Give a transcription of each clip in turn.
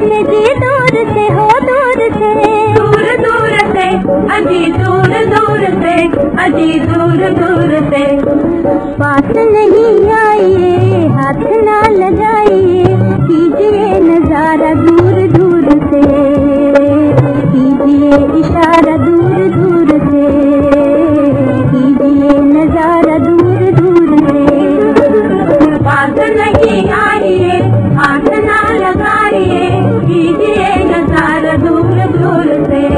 से जी दूर से हो दूर से। दूर दूर से अजी दूर दूर से अजी दूर दूर से। पास नहीं आइए हाथ ना लगाइए कीजिए नज़ारा दूर दूर से। कीजिए इशारा दूर दूर से। कीजिए नज़ारा दूर दूर से। पास नहीं आइए दूर दूर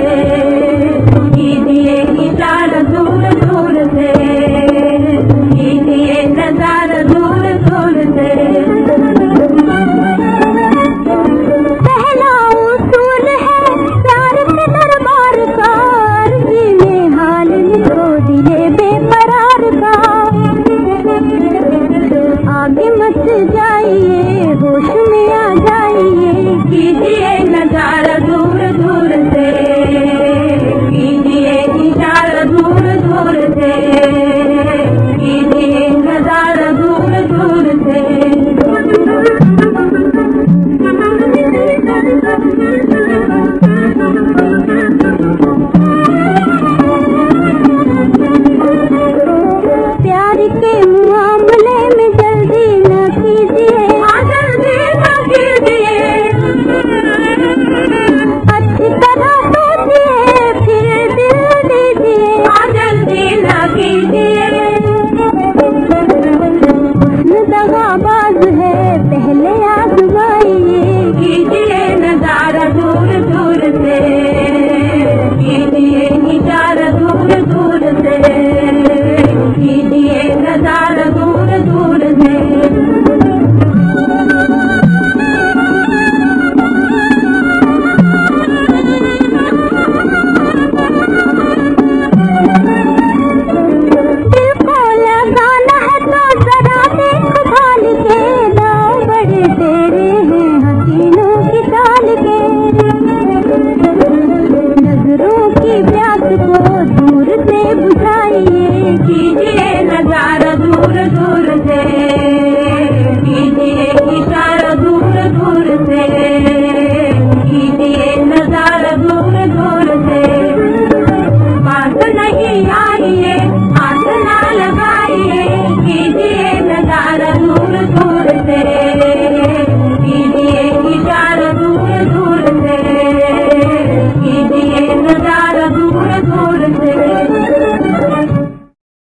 город